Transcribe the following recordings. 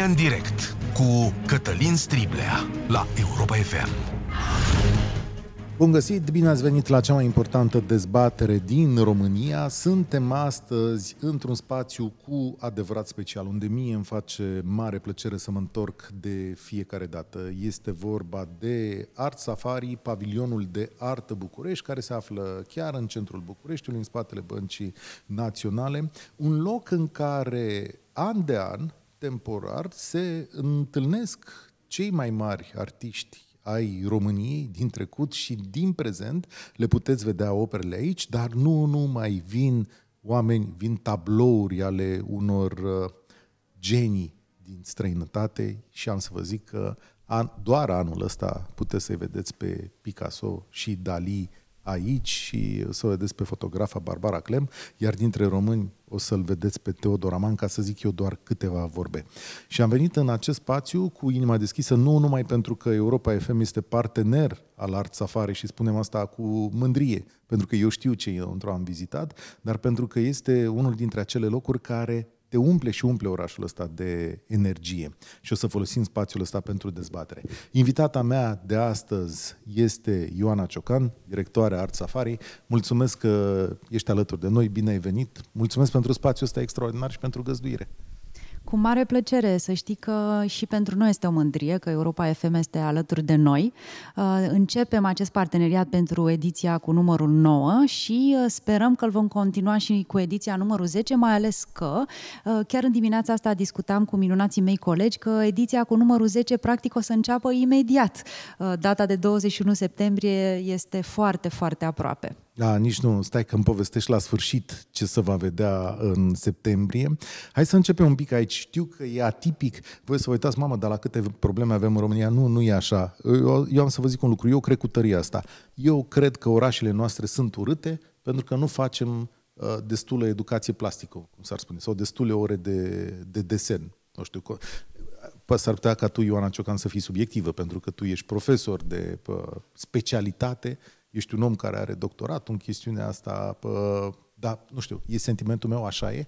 România în direct cu Cătălin Striblea la Europa FM. Bun găsit, bine ați venit la cea mai importantă dezbatere din România. Suntem astăzi într-un spațiu cu adevărat special, unde mie îmi face mare plăcere să mă întorc de fiecare dată. Este vorba de Art Safari, pavilionul de artă București, care se află chiar în centrul Bucureștiului, în spatele Băncii Naționale. Un loc în care, an de an, temporar, se întâlnesc cei mai mari artiști ai României din trecut și din prezent, le puteți vedea operele aici, dar nu numai vin oameni, vin tablouri ale unor uh, genii din străinătate și am să vă zic că an, doar anul ăsta puteți să-i vedeți pe Picasso și Dali aici și să o vedeți pe fotografa Barbara Clem, iar dintre români o să-l vedeți pe Teodor Aman, ca să zic eu doar câteva vorbe. Și am venit în acest spațiu cu inima deschisă, nu numai pentru că Europa FM este partener al Art Safari și spunem asta cu mândrie, pentru că eu știu ce într-o am vizitat, dar pentru că este unul dintre acele locuri care te umple și umple orașul ăsta de energie. Și o să folosim spațiul ăsta pentru dezbatere. Invitata mea de astăzi este Ioana Ciocan, directoarea Art Safari. Mulțumesc că ești alături de noi, bine ai venit. Mulțumesc pentru spațiul ăsta extraordinar și pentru găzduire. Cu mare plăcere, să știi că și pentru noi este o mândrie că Europa FM este alături de noi. Uh, începem acest parteneriat pentru ediția cu numărul 9 și uh, sperăm că îl vom continua și cu ediția numărul 10, mai ales că uh, chiar în dimineața asta discutam cu minunații mei colegi că ediția cu numărul 10 practic o să înceapă imediat. Data de 21 septembrie este foarte, foarte aproape. Da, nici nu. Stai că îmi povestești la sfârșit ce se va vedea în septembrie. Hai să începem un pic aici. Știu că e atipic. Voi să vă uitați, mamă, dar la câte probleme avem în România. Nu, nu e așa. Eu, eu am să vă zic un lucru. Eu cred cu tăria asta. Eu cred că orașele noastre sunt urâte pentru că nu facem uh, destulă educație plastică, cum s-ar spune, sau destule ore de, de desen. Nu știu, s-ar putea ca tu, Ioana Ciocan, să fii subiectivă, pentru că tu ești profesor de specialitate ești un om care are doctorat în chestiunea asta, pă, da, nu știu, e sentimentul meu, așa e?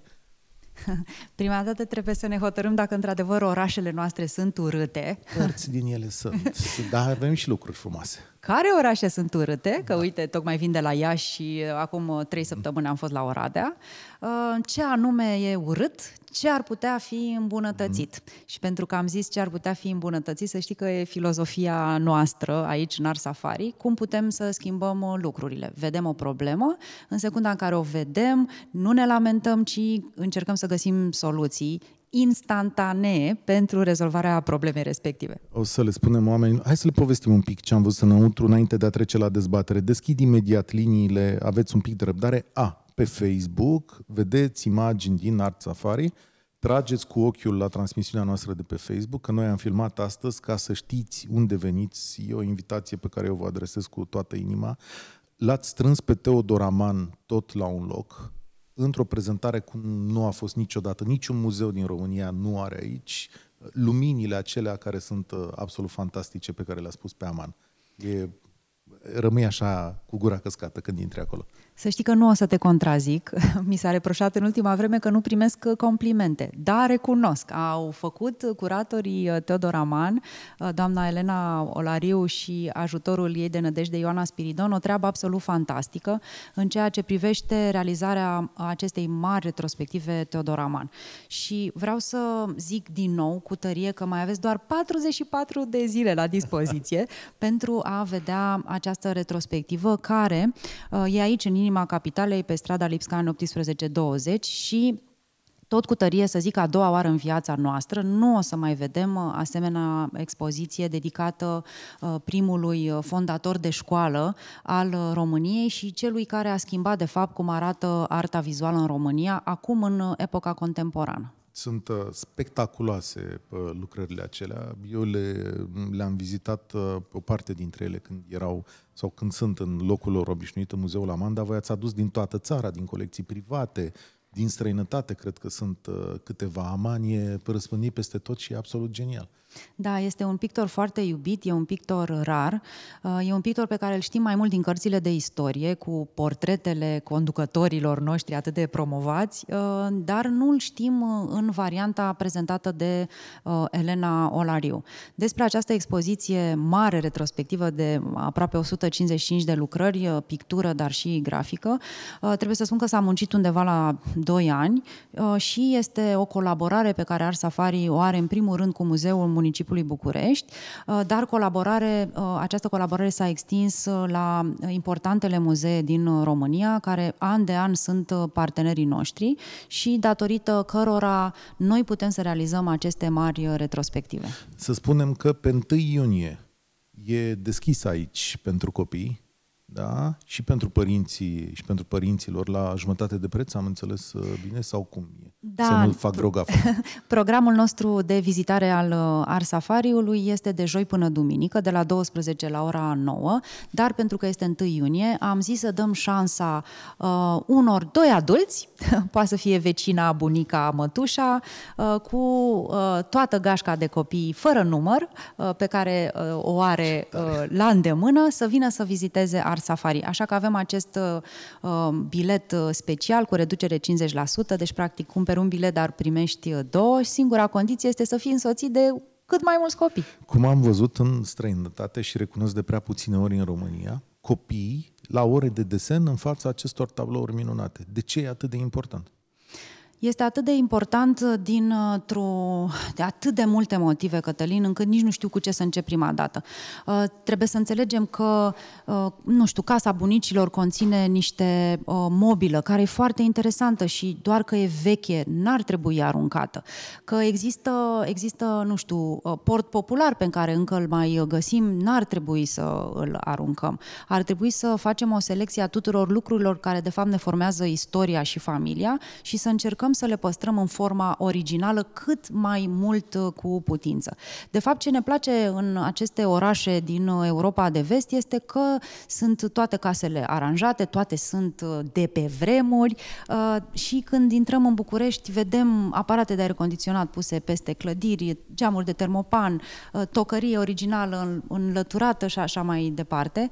Prima dată trebuie să ne hotărâm dacă într-adevăr orașele noastre sunt urâte. Părți din ele sunt, dar avem și lucruri frumoase. Care orașe sunt urâte? Că da. uite, tocmai vin de la Iași și uh, acum uh, trei săptămâni am fost la Oradea. Uh, ce anume e urât? Ce ar putea fi îmbunătățit? Mm. Și pentru că am zis ce ar putea fi îmbunătățit, să știi că e filozofia noastră aici în Ar Safari, cum putem să schimbăm lucrurile. Vedem o problemă, în secunda în care o vedem, nu ne lamentăm, ci încercăm să găsim soluții instantanee pentru rezolvarea problemei respective. O să le spunem oamenilor, hai să le povestim un pic ce am văzut înăuntru înainte de a trece la dezbatere. Deschid imediat liniile, aveți un pic de răbdare. A, pe Facebook, vedeți imagini din Art Safari, trageți cu ochiul la transmisiunea noastră de pe Facebook, că noi am filmat astăzi ca să știți unde veniți. E o invitație pe care eu vă adresez cu toată inima. L-ați strâns pe Teodor Aman tot la un loc, într-o prezentare cum nu a fost niciodată, niciun muzeu din România nu are aici, luminile acelea care sunt uh, absolut fantastice pe care le-a spus pe Aman. E, rămâi așa cu gura căscată când intri acolo. Să știi că nu o să te contrazic. Mi s-a reproșat în ultima vreme că nu primesc complimente, dar recunosc. Au făcut curatorii uh, Teodor Aman, uh, doamna Elena Olariu și ajutorul ei de nădejde Ioana Spiridon o treabă absolut fantastică în ceea ce privește realizarea acestei mari retrospective Teodor Aman. Și vreau să zic din nou cu tărie că mai aveți doar 44 de zile la dispoziție pentru a vedea această retrospectivă care uh, e aici în inima capitalei, pe strada Lipscan 1820 și tot cu tărie să zic a doua oară în viața noastră, nu o să mai vedem uh, asemenea expoziție dedicată uh, primului uh, fondator de școală al României și celui care a schimbat de fapt cum arată arta vizuală în România acum în epoca contemporană. Sunt uh, spectaculoase uh, lucrările acelea. Eu le, le-am vizitat uh, o parte dintre ele când erau sau când sunt în locul lor obișnuit în Muzeul Amanda. Voi ați adus din toată țara, din colecții private, din străinătate, cred că sunt câteva amanie răspândit peste tot și e absolut genial. Da, este un pictor foarte iubit, e un pictor rar, uh, e un pictor pe care îl știm mai mult din cărțile de istorie, cu portretele conducătorilor noștri atât de promovați, uh, dar nu îl știm uh, în varianta prezentată de Elena Olariu. Despre această expoziție mare retrospectivă de aproape 155 de lucrări, pictură, dar și grafică, trebuie să spun că s-a muncit undeva la 2 ani și este o colaborare pe care Art Safari o are în primul rând cu Muzeul municipiului București, uh, dar colaborare, uh, această colaborare s-a extins uh, la importantele muzee din România, care an de an sunt partenerii noștri și datorită cărora noi putem să realizăm aceste mari retrospective. Să spunem că pe 1 iunie e deschis aici pentru copii, da? Și pentru părinții și pentru părinților la jumătate de preț, am înțeles uh, bine sau cum e? Da. Să nu fac drogaf. Programul nostru de vizitare al uh, Ar Safariului este de joi până duminică, de la 12 la ora 9, dar pentru că este 1 iunie, am zis să dăm șansa uh, unor doi adulți, poate să fie vecina, bunica, mătușa, uh, cu uh, toată gașca de copii fără număr, uh, pe care uh, o are uh, la îndemână, să vină să viziteze Ar Safari. Așa că avem acest uh, bilet uh, special cu reducere 50%, deci practic cumperi un bilet, dar primești uh, două și singura condiție este să fii însoțit de cât mai mulți copii. Cum am văzut în străinătate și recunosc de prea puține ori în România, copiii la ore de desen în fața acestor tablouri minunate. De ce e atât de important? Este atât de important din de atât de multe motive, Cătălin, încât nici nu știu cu ce să încep prima dată. Uh, trebuie să înțelegem că, uh, nu știu, casa bunicilor conține niște uh, mobilă care e foarte interesantă și doar că e veche n-ar trebui aruncată. Că există, există, nu știu, port popular pe care încă îl mai găsim, n-ar trebui să îl aruncăm. Ar trebui să facem o selecție a tuturor lucrurilor care de fapt ne formează istoria și familia și să încercăm încercăm să le păstrăm în forma originală cât mai mult uh, cu putință. De fapt, ce ne place în aceste orașe din uh, Europa de vest este că sunt toate casele aranjate, toate sunt uh, de pe vremuri și când intrăm în București vedem aparate de aer condiționat puse peste clădiri, geamuri de termopan, tocărie originală înlăturată și așa mai departe,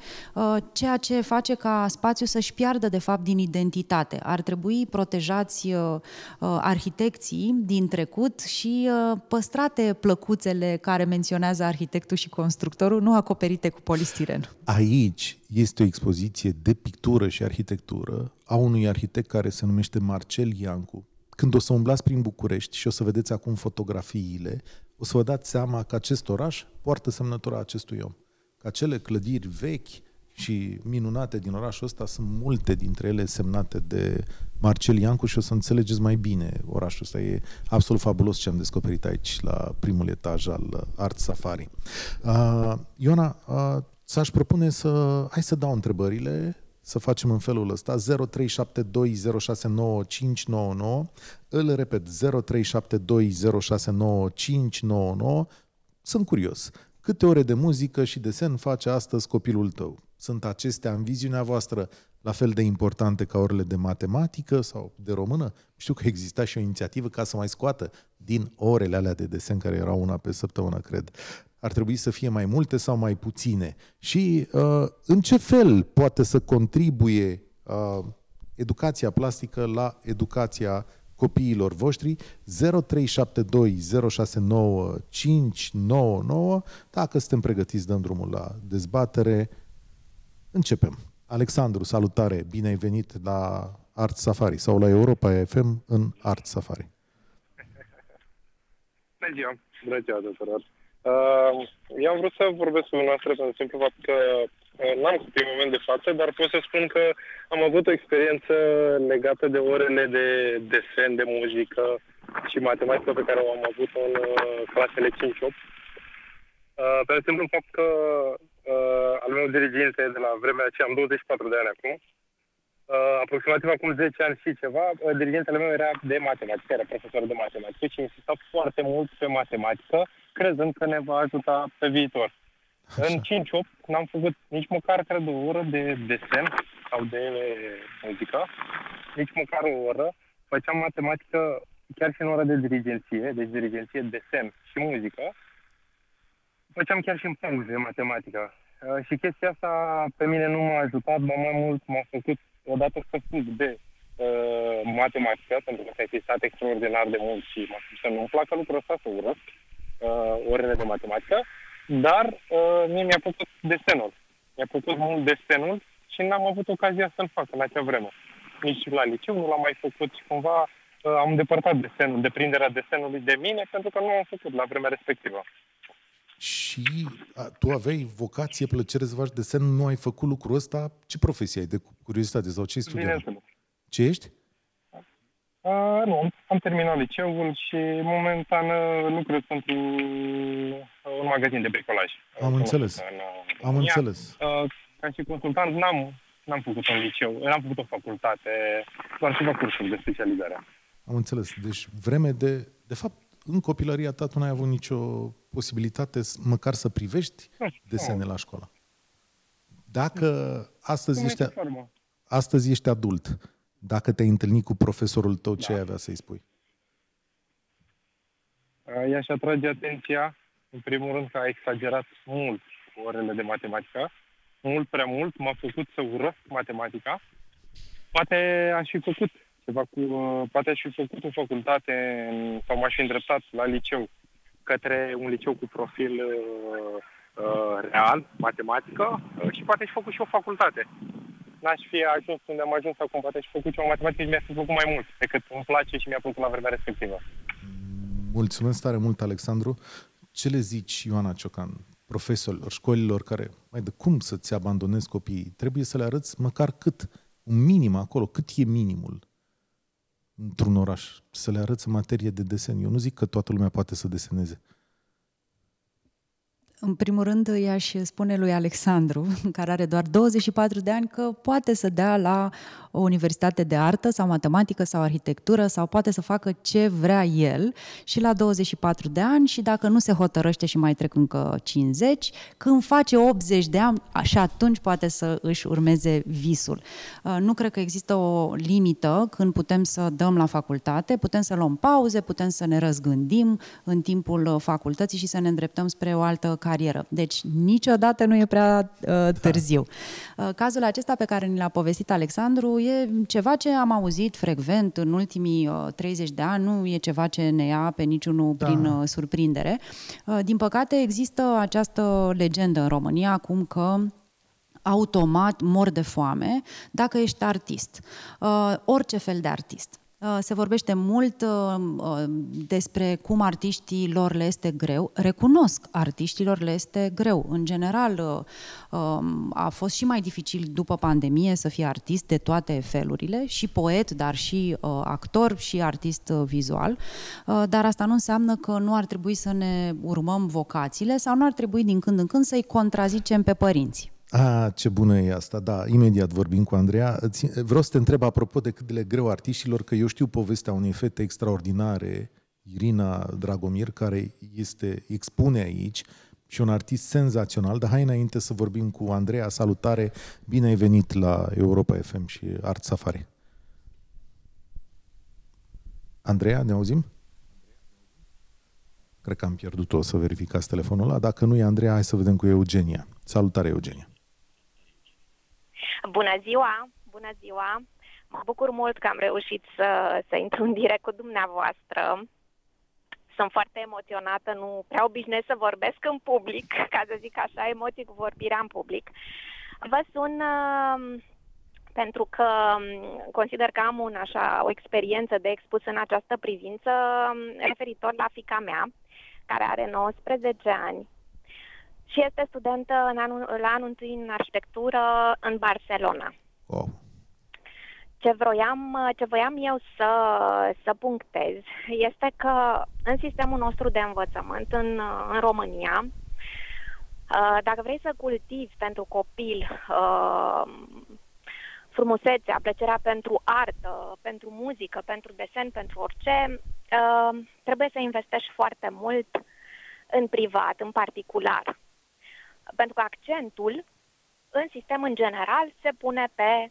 ceea ce face ca spațiul să-și piardă de fapt din identitate. Ar trebui protejați Uh, arhitecții din trecut și uh, păstrate plăcuțele care menționează arhitectul și constructorul, nu acoperite cu polistiren. Aici este o expoziție de pictură și arhitectură a unui arhitect care se numește Marcel Iancu. Când o să umblați prin București și o să vedeți acum fotografiile, o să vă dați seama că acest oraș poartă semnătura acestui om. Că acele clădiri vechi, și minunate din orașul ăsta sunt multe dintre ele semnate de Marcel Iancu și o să înțelegeți mai bine orașul ăsta. E absolut fabulos ce am descoperit aici la primul etaj al Art Safari. Uh, Iona, uh, ți-aș propune să... Hai să dau întrebările, să facem în felul ăsta 0372069599 îl repet 0372069599 sunt curios câte ore de muzică și desen face astăzi copilul tău sunt acestea în viziunea voastră la fel de importante ca orele de matematică sau de română? Știu că exista și o inițiativă ca să mai scoată din orele alea de desen, care erau una pe săptămână, cred. Ar trebui să fie mai multe sau mai puține? Și uh, în ce fel poate să contribuie uh, educația plastică la educația copiilor voștri 0372 069 599 Dacă suntem pregătiți, dăm drumul la dezbatere. Începem. Alexandru, salutare, bine ai venit la Art Safari sau la Europa FM în Art Safari. Bună ziua, bună ziua tuturor. Uh, eu am vrut să vorbesc cu dumneavoastră pentru simplu fapt că uh, n-am copii moment de față, dar pot să spun că am avut o experiență legată de orele de desen, de muzică și matematică pe care o am avut în uh, clasele 5-8. Uh, pentru simplu fapt că uh, al meu diriginte de la vremea aceea, am 24 de ani acum, uh, aproximativ acum 10 ani și ceva, uh, dirigintele meu era de matematică, era profesor de matematică și insista foarte mult pe matematică, crezând că ne va ajuta pe viitor. Așa. În 5-8 n-am făcut nici măcar, cred, o oră de desen sau de muzică, nici măcar o oră. Făceam matematică chiar și în oră de dirigenție, deci dirigenție, desen și muzică. făceam chiar și în pauze matematică. Uh, și chestia asta pe mine nu m-a ajutat, dar mai mult m-a făcut odată să fug de uh, matematică, pentru că s-a existat extraordinar de mult și m-a spus să nu-mi placă lucrul ăsta, să urăsc uh, orele de matematică, dar uh, mie mi-a plăcut desenul. Mi-a plăcut mult desenul și n-am avut ocazia să-l fac în acea vreme. Nici la liceu nu l-am mai făcut și cumva uh, am depărtat desenul, deprinderea desenului de mine, pentru că nu am făcut la vremea respectivă. Și a, tu aveai vocație, plăcere să faci desen, nu ai făcut lucrul ăsta? Ce profesie ai de curiozitate sau ce ai studiat? Ce ești? Uh, nu, am terminat liceul și momentan lucrez pentru un magazin de bricolaj. Am înțeles. În, am înțeles. Uh, ca și consultant n-am, n-am făcut un liceu, n-am făcut o facultate, doar câteva cursuri de specializare. Am înțeles. Deci vreme de... De fapt, în copilăria ta tu n-ai avut nicio posibilitate măcar să privești desene la școală. Dacă astăzi ești, astăzi ești adult, dacă te-ai întâlnit cu profesorul tău, ce da. ai avea să-i spui? I-aș atrage atenția, în primul rând, că a exagerat mult orele de matematică, mult prea mult, m-a făcut să urăsc matematica. Poate aș fi făcut ceva cu, poate aș fi făcut o facultate sau m-aș fi îndreptat la liceu către un liceu cu profil uh, uh, real, matematică uh, și poate aș fi făcut și o facultate. N-aș fi ajuns unde am ajuns acum, poate aș fi făcut și o matematică și mi-a fi făcut mai mult decât îmi place și mi-a plăcut la vremea respectivă. Mulțumesc tare mult, Alexandru. Ce le zici, Ioana Ciocan, profesorilor, școlilor care, mai de cum să-ți abandonezi copiii? Trebuie să le arăți măcar cât, un minim acolo, cât e minimul într-un oraș, să le arăți în materie de desen. Eu nu zic că toată lumea poate să deseneze. În primul rând, i-aș spune lui Alexandru, care are doar 24 de ani, că poate să dea la o universitate de artă sau matematică sau arhitectură sau poate să facă ce vrea el și la 24 de ani și dacă nu se hotărăște și mai trec încă 50, când face 80 de ani și atunci poate să își urmeze visul. Uh, nu cred că există o limită când putem să dăm la facultate, putem să luăm pauze, putem să ne răzgândim în timpul facultății și să ne îndreptăm spre o altă carieră. Deci niciodată nu e prea uh, târziu. Da. Uh, cazul acesta pe care ni l-a povestit Alexandru e ceva ce am auzit frecvent în ultimii uh, 30 de ani, nu e ceva ce ne ia pe niciunul da. prin uh, surprindere. Uh, din păcate există această legendă în România acum că automat mor de foame dacă ești artist. Uh, orice fel de artist. Uh, se vorbește mult uh, uh, despre cum artiștilor le este greu. Recunosc, artiștilor le este greu. În general, um, a fost și mai dificil după pandemie să fie artist de toate felurile, și poet, dar și actor și artist vizual. Dar asta nu înseamnă că nu ar trebui să ne urmăm vocațiile sau nu ar trebui din când în când să-i contrazicem pe părinți. A, ce bună e asta, da, imediat vorbim cu Andreea. Vreau să te întreb apropo de cât de le greu artiștilor, că eu știu povestea unei fete extraordinare, Irina Dragomir, care este, expune aici și un artist senzațional, dar hai înainte să vorbim cu Andreea. Salutare, bine ai venit la Europa FM și Art Safari. Andreea, ne auzim? Cred că am pierdut-o, o să verificați telefonul ăla. Dacă nu e Andreea, hai să vedem cu Eugenia. Salutare, Eugenia! Bună ziua! Bună ziua! Mă bucur mult că am reușit să, să intru în direct cu dumneavoastră. Sunt foarte emoționată, nu prea obișnuiesc să vorbesc în public, ca să zic așa, emoții cu vorbirea în public. Vă sun uh, pentru că um, consider că am un, așa, o experiență de expus în această privință um, referitor la fica mea, care are 19 ani și este studentă în anul, la anul întâi în arhitectură în Barcelona. Oh. Ce, vroiam, ce voiam eu să, să punctez este că în sistemul nostru de învățământ în, în România, uh, dacă vrei să cultivi pentru copil uh, frumusețea, plăcerea pentru artă, pentru muzică, pentru desen, pentru orice, uh, trebuie să investești foarte mult în privat, în particular pentru că accentul în sistem în general se pune pe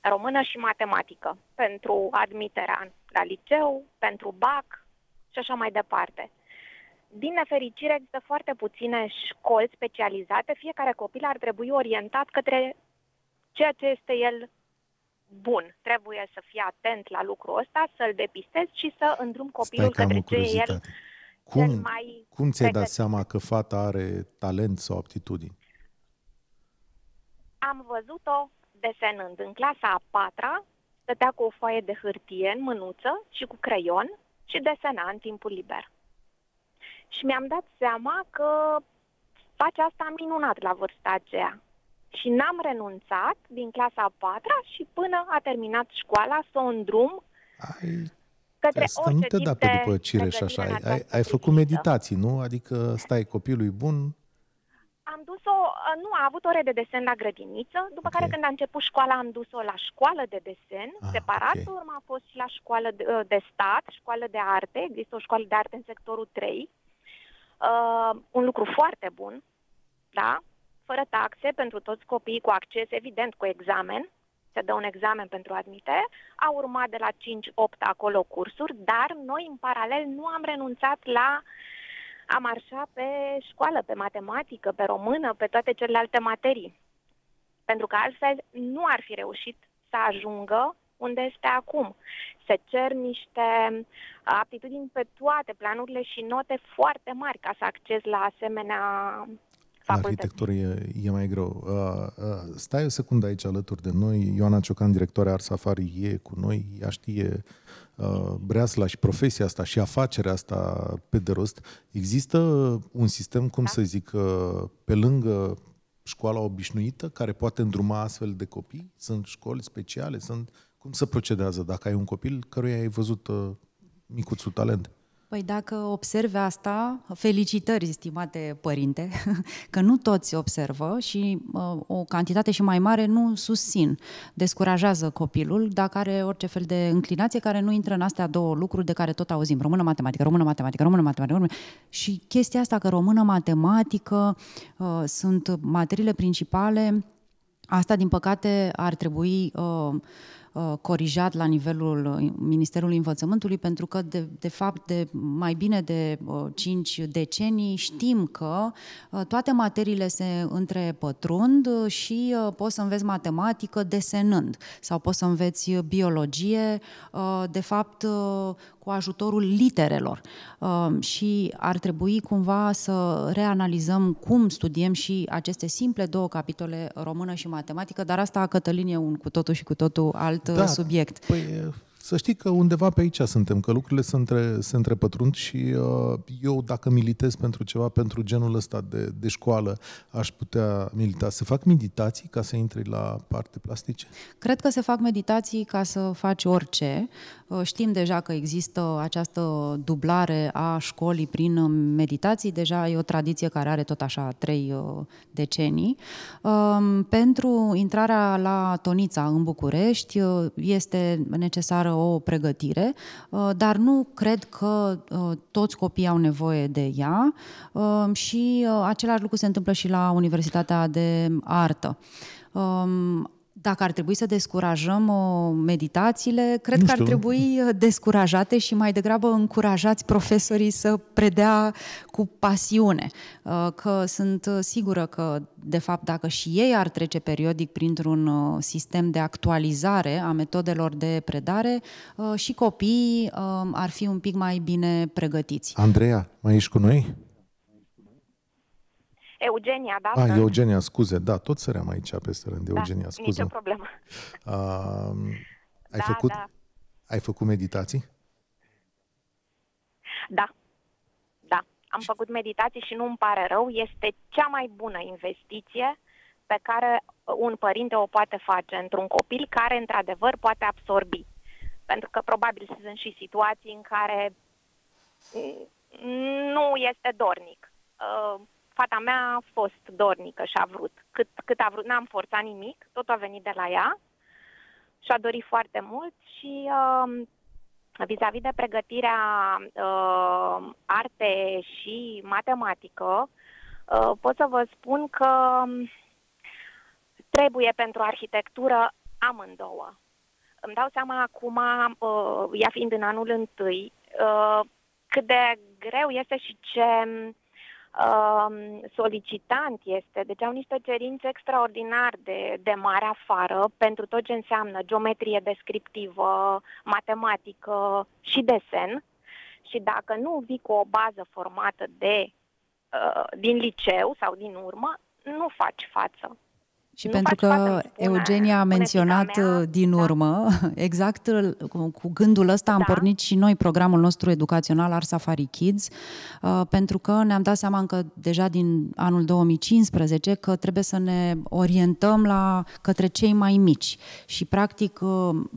română și matematică pentru admiterea la liceu, pentru BAC și așa mai departe. din nefericire există foarte puține școli specializate, fiecare copil ar trebui orientat către ceea ce este el bun. Trebuie să fii atent la lucrul ăsta, să-l depistezi și să îndrum copilul Stai că am către o ce e el curiozitate. Cum, cel mai cum ți-ai dat pregătit. seama că fata are talent sau aptitudini? Am văzut-o desenând în clasa a patra, stătea cu o foaie de hârtie în mânuță și cu creion și desena în timpul liber. Și mi-am dat seama că face asta minunat la vârsta aceea. Și n-am renunțat din clasa a patra și până a terminat școala să o îndrum Ai, către asta orice nu te tip da pe de după cireș pregătire așa. în Ai, ai, această ai făcut privință. meditații, nu? Adică stai, copilul e bun, Am dus-o, nu, a avut ore de desen la grădiniță, după Ok. care când a început școala am dus-o la școală de desen, Ah, separat, ok. pe urmă a fost și la școală de, de stat, școală de arte, există o școală de arte în sectorul 3, uh, un lucru foarte bun, da, fără taxe pentru toți copiii cu acces, evident, cu examen, se dă un examen pentru admitere, a urmat de la 5-8 acolo cursuri, dar noi în paralel nu am renunțat la a marșa pe școală, pe matematică, pe română, pe toate celelalte materii. Pentru că altfel nu ar fi reușit să ajungă unde este acum. Se cer niște aptitudini pe toate planurile și note foarte mari ca să accezi la asemenea în facultăți. arhitectură e, e mai greu. Uh, uh, stai o secundă aici alături de noi. Ioana Ciocan, directoarea Art Safari, e cu noi. Ea știe uh, breasla și profesia asta și afacerea asta pe de rost. Există un sistem, cum Da. să zic, uh, pe lângă școala obișnuită, care poate îndruma astfel de copii? Sunt școli speciale? Sunt Cum se procedează dacă ai un copil căruia ai văzut uh, micuțul talent? Păi dacă observi asta, felicitări, stimate părinte, că nu toți observă și uh, o cantitate și mai mare nu susțin. Descurajează copilul dacă are orice fel de înclinație care nu intră în astea două lucruri de care tot auzim. Română, matematică, română, matematică, română, matematică. Română. Și chestia asta că română, matematică uh, sunt materiile principale, asta din păcate ar trebui... Uh, corijat la nivelul Ministerului Învățământului, pentru că, de, de fapt, de mai bine de uh, 5 decenii știm că uh, toate materiile se întrepătrund și uh, poți să înveți matematică desenând sau poți să înveți biologie, uh, de fapt, uh, cu ajutorul literelor. Uh, și ar trebui cumva să reanalizăm cum studiem și aceste simple două capitole, română și matematică, dar asta, Cătălin, e un cu totul și cu totul alt da, subiect. Păi, să știi că undeva pe aici suntem, că lucrurile se, între, se întrepătrund și uh, eu, dacă militez pentru ceva, pentru genul ăsta de, de școală, aș putea milita. Să fac meditații ca să intri la parte plastice? Cred că se fac meditații ca să faci orice. Știm deja că există această dublare a școlii prin meditații, deja e o tradiție care are tot așa trei decenii. Pentru intrarea la Tonița în București este necesară o pregătire, dar nu cred că toți copiii au nevoie de ea și același lucru se întâmplă și la Universitatea de Artă dacă ar trebui să descurajăm uh, meditațiile, cred nu că ar trebui descurajate și mai degrabă încurajați profesorii să predea cu pasiune. Uh, că sunt sigură că, de fapt, dacă și ei ar trece periodic printr-un uh, sistem de actualizare a metodelor de predare, uh, și copiii uh, ar fi un pic mai bine pregătiți. Andreea, mai ești cu noi? Eugenia, da? Ah, Eugenia, scuze, da, tot săream aici peste rând, da, Eugenia, scuze. nicio problemă. Uh, ai, da, făcut, da. ai făcut meditații? Da, da. Am făcut meditații și nu îmi pare rău. Este cea mai bună investiție pe care un părinte o poate face într-un copil care, într-adevăr, poate absorbi. Pentru că probabil sunt și situații în care nu este dornic. Uh, fata mea a fost dornică și a vrut. Cât, cât a vrut, n-am forțat nimic, tot a venit de la ea și a dorit foarte mult și uh, vis-a-vis de pregătirea uh, arte și matematică, uh, pot să vă spun că trebuie pentru arhitectură amândouă. Îmi dau seama acum, uh, ea fiind în anul întâi, uh, cât de greu este și ce uh, solicitant este. Deci au niște cerințe extraordinar de, de mare afară pentru tot ce înseamnă geometrie descriptivă, matematică și desen. Și dacă nu vii cu o bază formată de uh, din liceu sau din urmă, nu faci față. Și nu pentru că Eugenia a menționat mea, uh, din da. urmă, exact uh, cu gândul ăsta am da. pornit și noi programul nostru educațional Art Safari Kids, uh, pentru că ne-am dat seama încă deja din anul 2015 că trebuie să ne orientăm la către cei mai mici și practic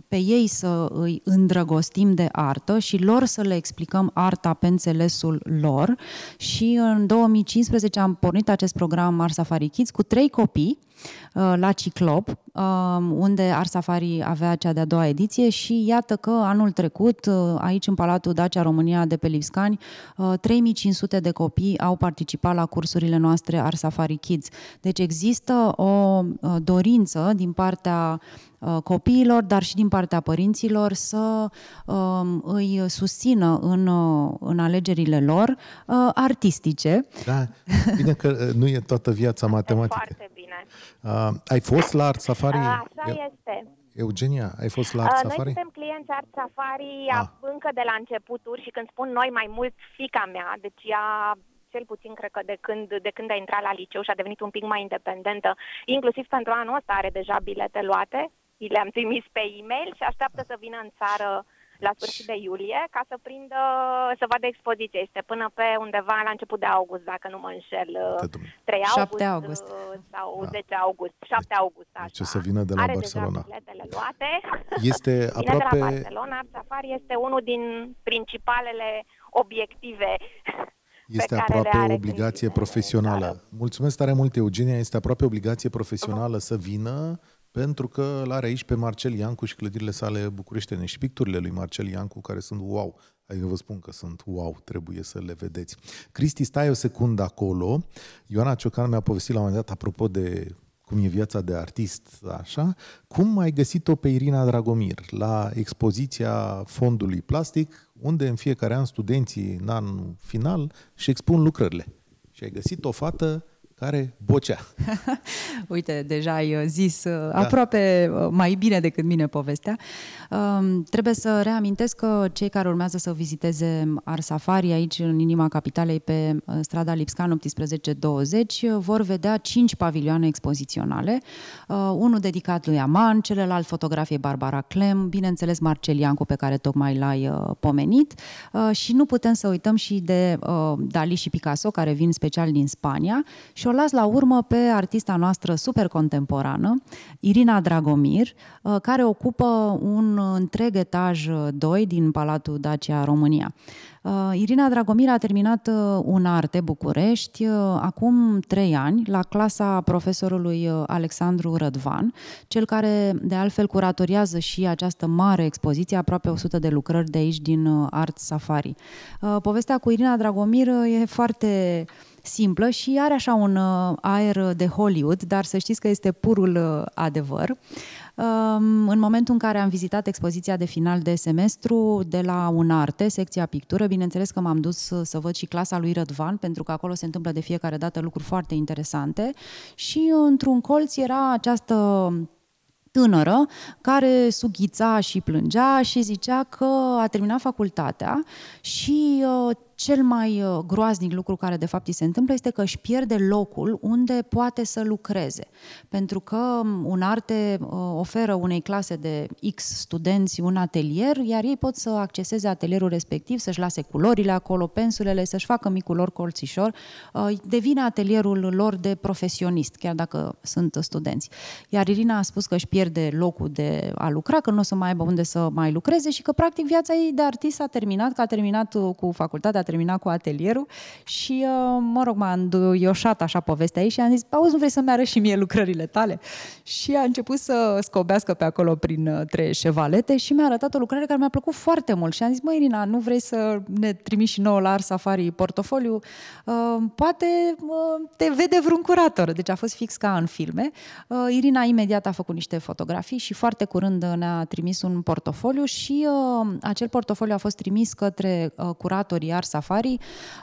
pe ei să îi îndrăgostim de artă și lor să le explicăm arta pe înțelesul lor și în 2015 am pornit acest program Art Safari Kids cu trei copii Uh, la Ciclop, um, unde Art Safari avea cea de-a doua ediție și iată că anul trecut, uh, aici în Palatul Dacia România de pe Lipscani, 3500 uh, de copii au participat la cursurile noastre Art Safari Kids. Deci există o dorință din partea Uh, copiilor, dar și din partea părinților să um, îi susțină în, uh, în alegerile lor uh, artistice. Da, bine că nu e toată viața matematică. Foarte bine. Uh, ai fost la Art Safari? Așa este. Eugenia, ai fost la Art Safari? Noi suntem clienți Art Safari ah. încă de la începuturi și când spun noi mai mult fica mea, deci ea cel puțin cred că de când, de când a intrat la liceu și a devenit un pic mai independentă, inclusiv pentru anul ăsta are deja bilete luate și le-am trimis pe e-mail și așteaptă să vină în țară la sfârșit de iulie ca să prindă, să vadă expoziția. Este până pe undeva la început de august, dacă nu mă înșel. 3 august, august. sau da. 10 august, 7 august. Așa. Deci o să vină de la Are Barcelona. Are luate. Este aproape... de la Barcelona. Safari este unul din principalele obiective este aproape o obligație profesională. Mulțumesc tare mult, Eugenia. Este aproape obligație profesională uh-huh. să vină pentru că îl are aici pe Marcel Iancu și clădirile sale bucureștene și picturile lui Marcel Iancu, care sunt wow. Adică vă spun că sunt wow, trebuie să le vedeți. Cristi, stai o secundă acolo. Ioana Ciocan mi-a povestit la un moment dat, apropo de cum e viața de artist, așa, cum ai găsit-o pe Irina Dragomir la expoziția fondului plastic, unde în fiecare an studenții în anul final și expun lucrările. Și ai găsit o fată care bocea. Uite, deja ai uh, zis uh, da. aproape uh, mai bine decât mine povestea. Um, trebuie să reamintesc că cei care urmează să viziteze Art Safari aici în inima capitalei pe strada Lipscan 1820 vor vedea cinci pavilioane expoziționale, unul dedicat lui Aman, celălalt fotografiei Barbara Clem, bineînțeles Marcel Iancu pe care tocmai l-ai pomenit și nu putem să uităm și de Dali și Picasso care vin special din Spania și o las la urmă pe artista noastră super contemporană, Irina Dragomir, uh, care ocupă un întreg etaj 2 uh, din Palatul Dacia România. Uh, Irina Dragomir a terminat un arte București acum trei ani la clasa profesorului Alexandru Rădvan, cel care de altfel curatoriază și această mare expoziție, aproape 100 de lucrări de aici din Art Safari. Povestea cu Irina Dragomir e foarte simplă și are așa un uh, aer de Hollywood, dar să știți că este purul uh, adevăr. Um, în momentul în care am vizitat expoziția de final de semestru de la Unarte, secția pictură, bineînțeles că m-am dus să văd și clasa lui Rădvan, pentru că acolo se întâmplă de fiecare dată lucruri foarte interesante și într-un colț era această tânără care sughița și plângea și zicea că a terminat facultatea și uh, cel mai uh, groaznic lucru care de fapt îi se întâmplă este că își pierde locul unde poate să lucreze. Pentru că um, un arte uh, oferă unei clase de X studenți un atelier, iar ei pot să acceseze atelierul respectiv, să-și lase culorile acolo, pensulele, să-și facă micul lor colțișor, uh, devine atelierul lor de profesionist, chiar dacă sunt studenți. Iar Irina a spus că își pierde locul de a lucra, că nu o să mai aibă unde să mai lucreze și că practic viața ei de artist a terminat, că a terminat cu facultatea, a terminat cu atelierul și, uh, mă rog, m-a înduioșat așa povestea ei și am zis, auzi, nu vrei să-mi arăți și mie lucrările tale? Și a început să scobească pe acolo prin uh, trei șevalete și mi-a arătat o lucrare care mi-a plăcut foarte mult și am zis, măi, Irina, nu vrei să ne trimiți și nouă la Art Safari portofoliu? Uh, poate uh, te vede vreun curator. Deci a fost fix ca în filme. Uh, Irina imediat a făcut niște fotografii și foarte curând ne-a trimis un portofoliu și uh, acel portofoliu a fost trimis către uh, curatorii Art Safari.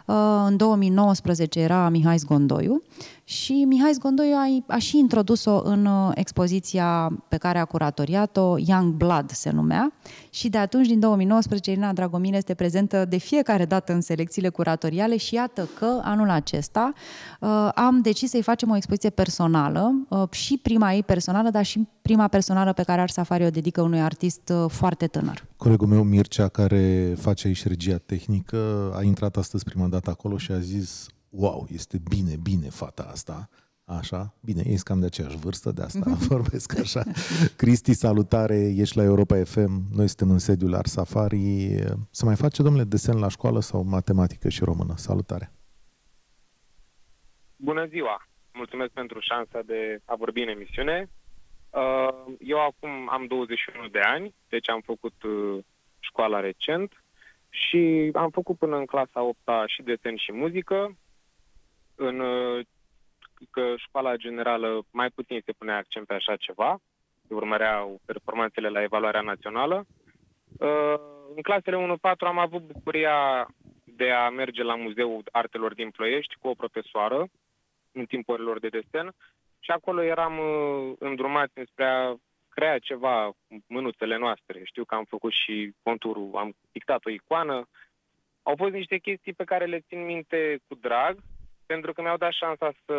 Uh, în 2019 era Mihai Zgondoiu și Mihai Zgondoiu a, a și introdus-o în uh, expoziția pe care a curatoriat-o, Young Blood se numea, și de atunci, din 2019, Irina Dragomir este prezentă de fiecare dată în selecțiile curatoriale și iată că anul acesta uh, am decis să-i facem o expoziție personală, uh, și prima ei personală, dar și prima personală pe care Art Safari o dedică unui artist uh, foarte tânăr. Colegul meu, Mircea, care face aici regia tehnică, a intrat astăzi prima dată acolo și a zis wow, este bine, bine fata asta. Așa, bine, ești cam de aceeași vârstă, de asta vorbesc așa. Cristi, salutare, ești la Europa FM, noi suntem în sediul Ars Safari. Se mai face, domnule, desen la școală sau matematică și română? Salutare! Bună ziua! Mulțumesc pentru șansa de a vorbi în emisiune. Uh, eu acum am 21 de ani, deci am făcut uh, școala recent și am făcut până în clasa 8 și desen și muzică. În uh, că școala generală mai puțin se punea accent pe așa ceva, se urmăreau performanțele la evaluarea națională. Uh, în clasele 1-4 am avut bucuria de a merge la Muzeul Artelor din Ploiești cu o profesoară în timpul orilor de desen. Și acolo eram uh, îndrumați spre a crea ceva mânuțele noastre. Știu că am făcut și conturul, am pictat o icoană. Au fost niște chestii pe care le țin minte cu drag pentru că mi-au dat șansa să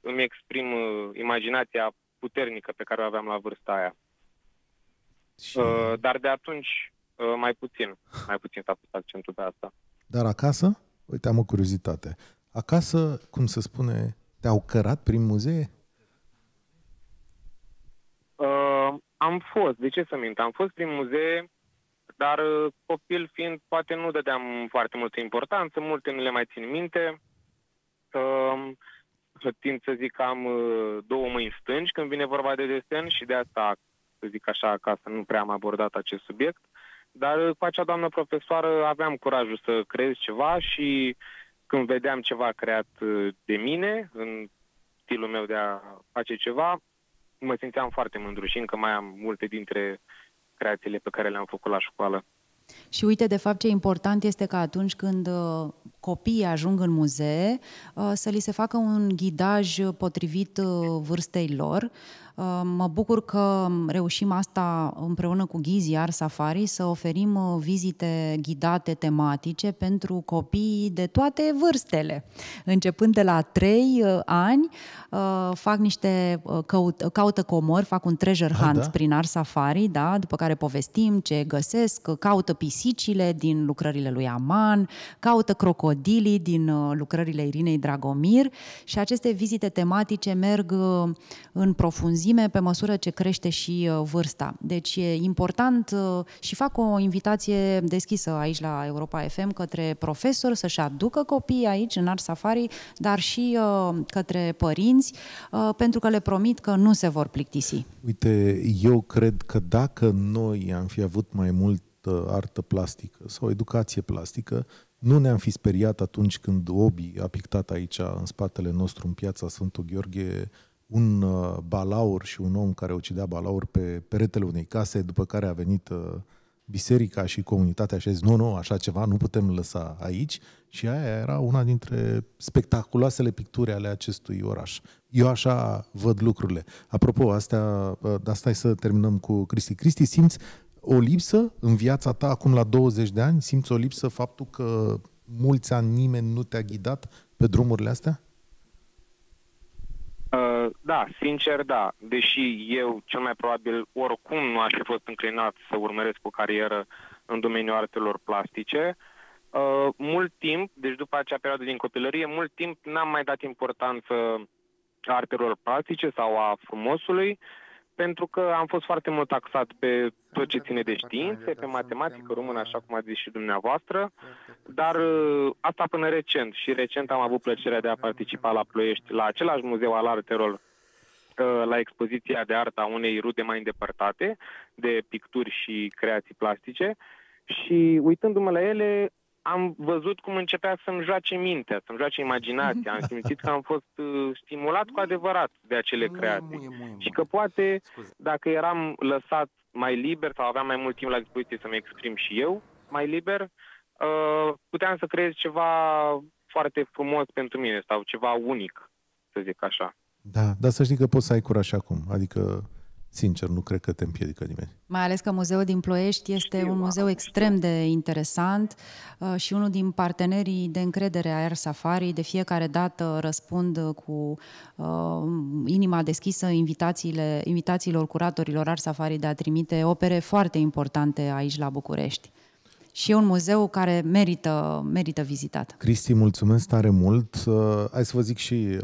îmi exprim uh, imaginația puternică pe care o aveam la vârsta aia. Și... Uh, dar de atunci uh, mai puțin, mai puțin s-a pus accentul pe asta. Dar acasă? Uite, am o curiozitate. Acasă, cum se spune, te-au cărat prin muzee? Uh, am fost, de ce să mint? Am fost prin muzee, dar uh, copil fiind, poate nu dădeam foarte multă importanță, multe nu le mai țin minte. Uh, tind să zic că am uh, două mâini stângi când vine vorba de desen și de asta, să zic așa, acasă nu prea am abordat acest subiect. Dar uh, cu acea doamnă profesoară aveam curajul să creez ceva și când vedeam ceva creat uh, de mine, în stilul meu de a face ceva, mă simțeam foarte mândru și încă mai am multe dintre creațiile pe care le-am făcut la școală. Și uite, de fapt, ce important este că atunci când uh, copiii ajung în muzee, uh, să li se facă un ghidaj potrivit uh, vârstei lor, Uh, mă bucur că reușim asta împreună cu Ghizi Ar Safari să oferim uh, vizite ghidate tematice pentru copii de toate vârstele. Începând de la 3 uh, ani, fac niște căut, caută comori, fac un treasure hunt ah, da? prin Ar Safari, da? după care povestim ce găsesc, caută pisicile din lucrările lui Aman, caută crocodilii din lucrările Irinei Dragomir și aceste vizite tematice merg în profunzime profunzime pe măsură ce crește și uh, vârsta. Deci e important uh, și fac o invitație deschisă aici la Europa FM către profesori să-și aducă copiii aici în Art Safari, dar și uh, către părinți, pentru că le promit că nu se vor plictisi. Uite, eu cred că dacă noi am fi avut mai mult artă plastică sau educație plastică, nu ne-am fi speriat atunci când Obi a pictat aici, în spatele nostru, în piața Sfântul Gheorghe, un uh, balaur și un om care ucidea balaur pe peretele unei case, după care a venit uh, biserica și comunitatea și a zis, nu, nu, așa ceva nu putem lăsa aici și aia era una dintre spectaculoasele picturi ale acestui oraș. Eu așa văd lucrurile. Apropo, astea, uh, dar stai să terminăm cu Cristi. Cristi, simți o lipsă în viața ta acum la 20 de ani? Simți o lipsă faptul că mulți ani nimeni nu te-a ghidat pe drumurile astea? Uh, da, sincer da. Deși eu cel mai probabil oricum nu aș fi fost înclinat să urmăresc o carieră în domeniul artelor plastice, uh, mult timp, deci după acea perioadă din copilărie, mult timp n-am mai dat importanță artelor plastice sau a frumosului, pentru că am fost foarte mult taxat pe tot ce ține de științe, pe matematică română, așa cum ați zis și dumneavoastră. dar uh, asta până recent. Și recent am avut plăcerea de a participa la Ploiești, la același muzeu al artelor, uh, la expoziția de artă a unei rude mai îndepărtate, de picturi și creații plastice. Și uitându-mă la ele, am văzut cum începea să-mi joace mintea, să-mi joace imaginația. Am simțit că am fost uh, stimulat cu adevărat de acele creații. Și că poate, dacă eram lăsat mai liber sau aveam mai mult timp la dispoziție să-mi exprim și eu mai liber, uh, puteam să creez ceva foarte frumos pentru mine sau ceva unic, să zic așa. Da, dar să știi că poți să ai curaj și acum. Adică Sincer, nu cred că te împiedică nimeni. Mai ales că Muzeul din Ploiești este știu, un muzeu extrem știu. de interesant uh, și unul din partenerii de încredere a Air Safari. De fiecare dată răspund cu uh, inima deschisă invitațiile, invitațiilor curatorilor Air Safari de a trimite opere foarte importante aici la București și e un muzeu care merită, merită vizitat. Cristi, mulțumesc tare mult. Uh, hai să vă zic și uh,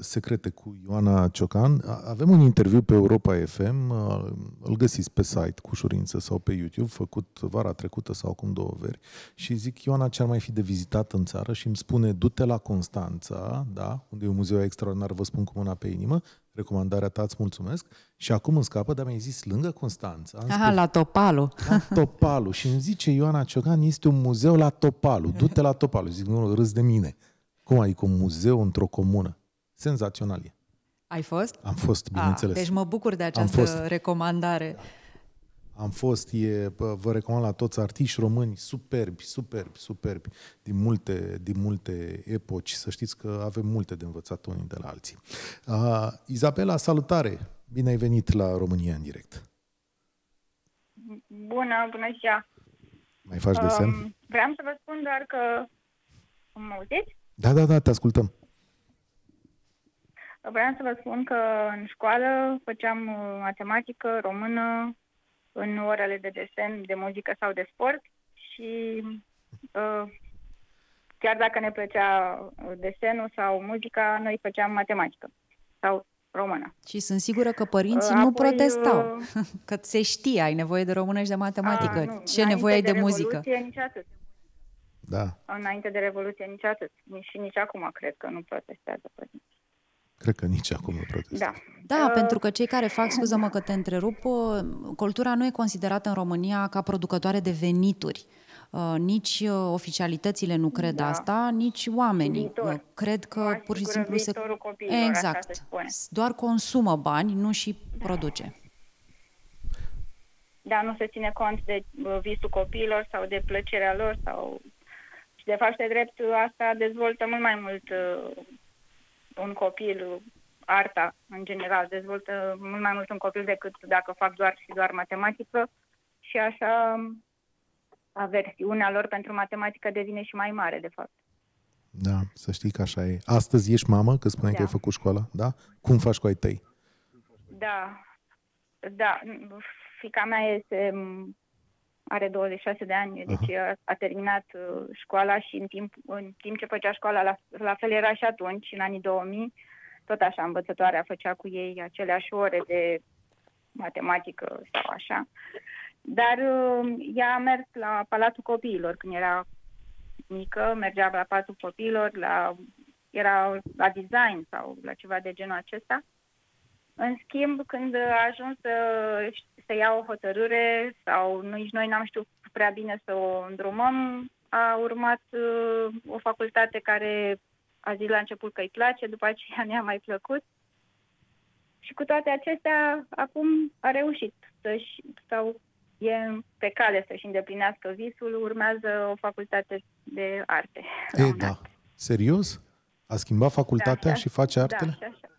secrete cu Ioana Ciocan. Avem un interviu pe Europa FM, uh, îl găsiți pe site cu ușurință sau pe YouTube, făcut vara trecută sau acum două veri. Și zic, Ioana ce ar mai fi de vizitat în țară și îmi spune, du-te la Constanța, da, unde e un muzeu extraordinar, vă spun cu mâna pe inimă, recomandarea ta, îți mulțumesc. Și acum îmi scapă, dar mi-ai zis lângă Constanța. Aha, spus, la Topalu. La Topalu. Și îmi zice Ioana Ciocan, este un muzeu la Topalu. Du-te la Topalu. Zic, nu, râs de mine. Cum adică un muzeu într-o comună? Senzațional e. Ai fost? Am fost, bineînțeles. A, deci mă bucur de această recomandare. Am fost, e, vă recomand la toți artiști români superbi, superbi, superbi, din multe, din multe epoci. Să știți că avem multe de învățat unii de la alții. Uh, Izabela, salutare! Bine ai venit la România în direct. Bună, bună ziua! Mai faci desen? Um, vreau să vă spun doar că... Mă auziți? Da, da, da, te ascultăm. Vreau să vă spun că în școală făceam uh, matematică, română, în orele de desen, de muzică sau de sport și uh, chiar dacă ne plăcea desenul sau muzica, noi făceam matematică sau română. Și sunt sigură că părinții uh, nu apoi, protestau, uh, că se știe, ai nevoie de română și de matematică. A, nu, Ce nevoie ai de, de muzică? Nici atât. Da. Înainte de Revoluție, nici atât. Și nici acum cred că nu protestează părinții. Cred că nici acum nu protestează. Da. Da, uh, pentru că cei care fac, scuză-mă că te întrerup, uh, cultura nu e considerată în România ca producătoare de venituri. Uh, nici uh, oficialitățile nu cred da. asta, nici oamenii. Viitor. Cred că Mai pur și simplu se... Exact. Se Doar consumă bani, nu și produce. Da, nu se ține cont de visul copiilor sau de plăcerea lor sau... Și de fapt, de drept, asta dezvoltă mult mai mult un copil arta, în general, dezvoltă mult mai mult un copil decât dacă fac doar și doar matematică și așa aversiunea lor pentru matematică devine și mai mare, de fapt. Da, să știi că așa e. Astăzi ești mamă, că spuneai da. că ai făcut școala, da? Cum faci cu ai tăi? Da, da. Fica mea este, are 26 de ani, deci a, a terminat uh, școala și în timp, în timp ce făcea școala, la, la fel era și atunci, în anii 2000, tot așa, învățătoarea făcea cu ei aceleași ore de matematică sau așa. Dar uh, ea a mers la Palatul Copiilor când era mică, mergea la Palatul Copiilor, la, era la design sau la ceva de genul acesta. În schimb, când a ajuns să, să ia o hotărâre sau nici noi n-am știut prea bine să o îndrumăm, a urmat uh, o facultate care a zis la început că îi place, după aceea ne-a mai plăcut. Și cu toate acestea, acum a reușit să-și, sau e pe cale să-și îndeplinească visul, urmează o facultate de arte. E, da. Serios? A schimbat facultatea da, și face artele? Da, așa.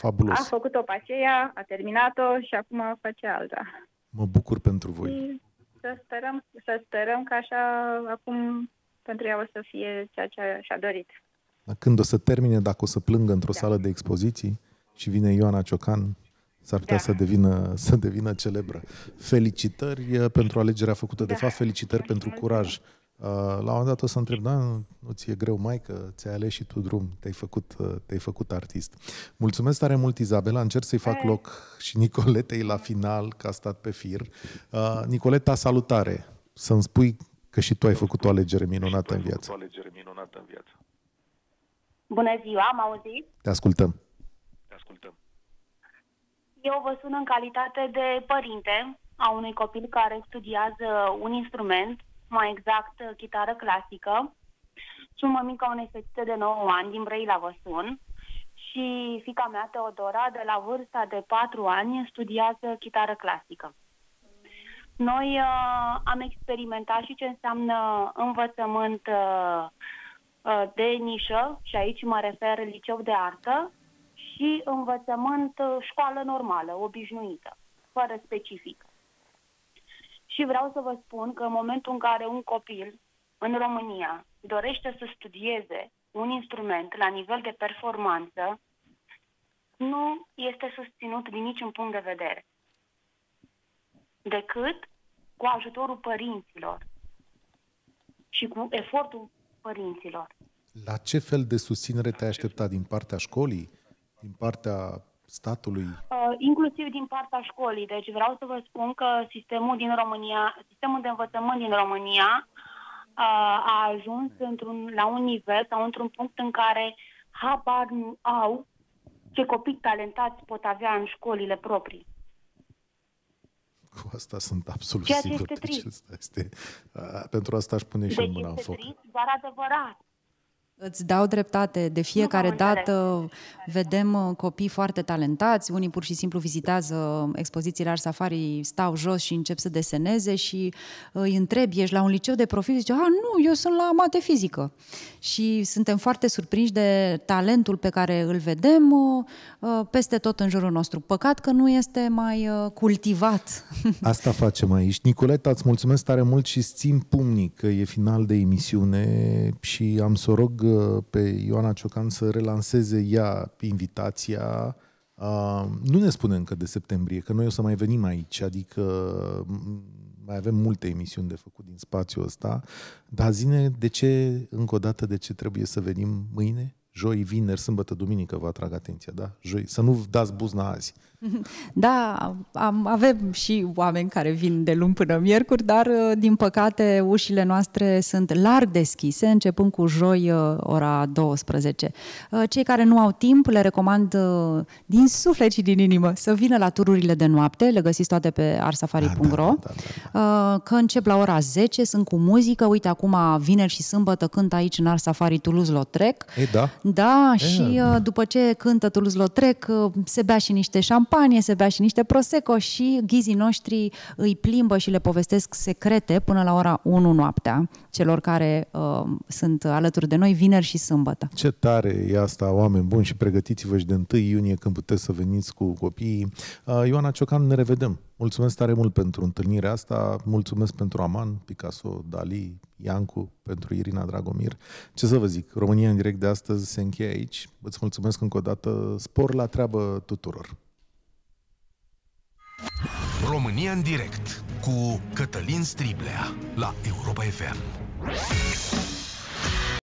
Fabulos. A făcut-o pe aceea, a terminat-o și acum face alta. Mă bucur pentru voi. Și să sperăm, să sperăm că așa acum pentru ea o să fie ceea ce și-a dorit. Când o să termine, dacă o să plângă într-o da. sală de expoziții și vine Ioana Ciocan, s-ar putea da. să, devină, să devină celebră. Felicitări eh, pentru alegerea făcută. Da. De fapt, felicitări da. pentru curaj. Uh, la un moment dat o să întreb, da, nu ți-e greu, mai că ți-ai ales și tu drum, te-ai făcut, uh, te-ai făcut artist. Mulțumesc tare mult, Izabela, încerc să-i fac loc și Nicoletei la final, că a stat pe fir. Uh, Nicoleta, salutare! Să-mi spui că și tu ai făcut o alegere minunată în viață. O alegere minunată în viață. Bună ziua, am auzit? Te ascultăm. Te ascultăm. Eu vă sun în calitate de părinte a unui copil care studiază un instrument, mai exact chitară clasică. Sunt mămica unei fetițe de 9 ani, din Brăila vă sun, și fica mea, Teodora, de la vârsta de 4 ani, studiază chitară clasică. Noi uh, am experimentat și ce înseamnă învățământ uh, uh, de nișă, și aici mă refer liceu de artă, și învățământ uh, școală normală, obișnuită, fără specific. Și vreau să vă spun că în momentul în care un copil în România dorește să studieze un instrument la nivel de performanță, nu este susținut din niciun punct de vedere decât cu ajutorul părinților și cu efortul părinților. La ce fel de susținere te-ai așteptat din partea școlii, din partea statului? Uh, inclusiv din partea școlii. Deci vreau să vă spun că sistemul din România, sistemul de învățământ din România uh, a ajuns într-un, la un nivel sau într-un punct în care habar nu au ce copii talentați pot avea în școlile proprii. Cu asta sunt absolut Ceea ce sigur. este Deci trist. asta este, uh, pentru asta aș pune și Deci eu mâna în este foc. trist, dar adevărat. Îți dau dreptate. De fiecare am înțeles. dată vedem uh, copii foarte talentați, unii pur și simplu vizitează expozițiile Art Safari, stau jos și încep să deseneze și uh, îi întrebi, ești la un liceu de profil? Zice, a, nu, eu sunt la mate fizică. Și suntem foarte surprinși de talentul pe care îl vedem uh, uh, peste tot în jurul nostru. Păcat că nu este mai uh, cultivat. Asta facem aici. Nicoleta, îți mulțumesc tare mult și îți țin pumnii că e final de emisiune și am să o rog uh, pe Ioana Ciocan să relanseze ea invitația. Uh, nu ne spune încă de septembrie, că noi o să mai venim aici, adică m, mai avem multe emisiuni de făcut din spațiul ăsta, dar zine de ce, încă o dată, de ce trebuie să venim mâine? Joi, vineri, sâmbătă, duminică, vă atrag atenția, da? Joi. Să nu dați buzna azi. Da, am, avem și oameni care vin de luni până miercuri, dar uh, din păcate ușile noastre sunt larg deschise, începând cu joi uh, ora 12. Uh, Cei care nu au timp le recomand uh, din suflet și din inimă să vină la tururile de noapte, le găsiți toate pe arsafari.ro, Da, da, da, uh, că încep la ora 10, sunt cu muzică, uite acum vineri și sâmbătă cânt aici în Arsafari Toulouse-Lautrec. E, da? Da, și uh, după ce cântă Toulouse-Lautrec, uh, se bea și niște șampanie, se bea și niște prosecco și ghizii noștri îi plimbă și le povestesc secrete până la ora 1 noaptea, celor care uh, sunt alături de noi vineri și sâmbătă. Ce tare e asta, oameni buni și pregătiți-vă și de 1 iunie când puteți să veniți cu copiii. Uh, Ioana Ciocan, ne revedem. Mulțumesc tare mult pentru întâlnirea asta, mulțumesc pentru Aman, Picasso, Dali, Iancu, pentru Irina Dragomir. Ce să vă zic, România în direct de astăzi se încheie aici. Îți mulțumesc încă o dată, spor la treabă tuturor. România în direct cu Cătălin Striblea la Europa FM.